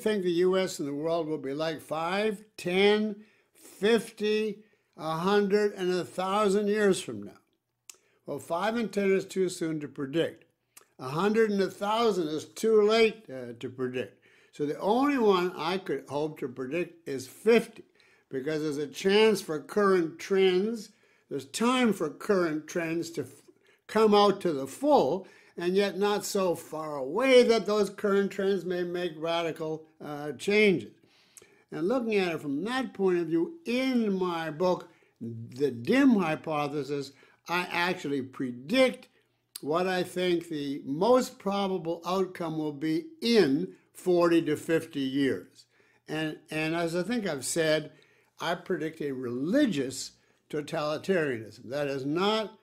think the US and the world will be like 5, 10, 50, 100, and 1,000 years from now? Well, 5 and 10 is too soon to predict. 100 and 1,000 is too late uh, to predict. So the only one I could hope to predict is 50 because there's a chance for current trends, there's time for current trends to come out to the full, and yet not so far away that those current trends may make radical uh, changes. And looking at it from that point of view, in my book, The Dim Hypothesis, I actually predict what I think the most probable outcome will be in 40 to 50 years. And, and as I think I've said, I predict a religious totalitarianism. That is not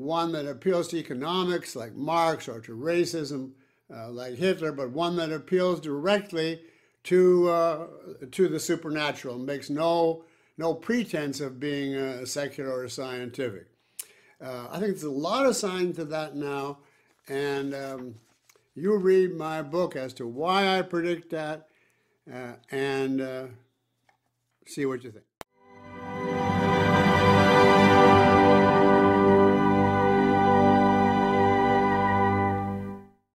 one that appeals to economics like Marx or to racism uh, like Hitler, but one that appeals directly to, uh, to the supernatural makes no, no pretense of being secular or scientific. Uh, I think there's a lot of signs of that now, and um, you read my book as to why I predict that uh, and uh, see what you think.